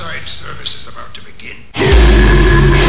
Suicide service is about to begin.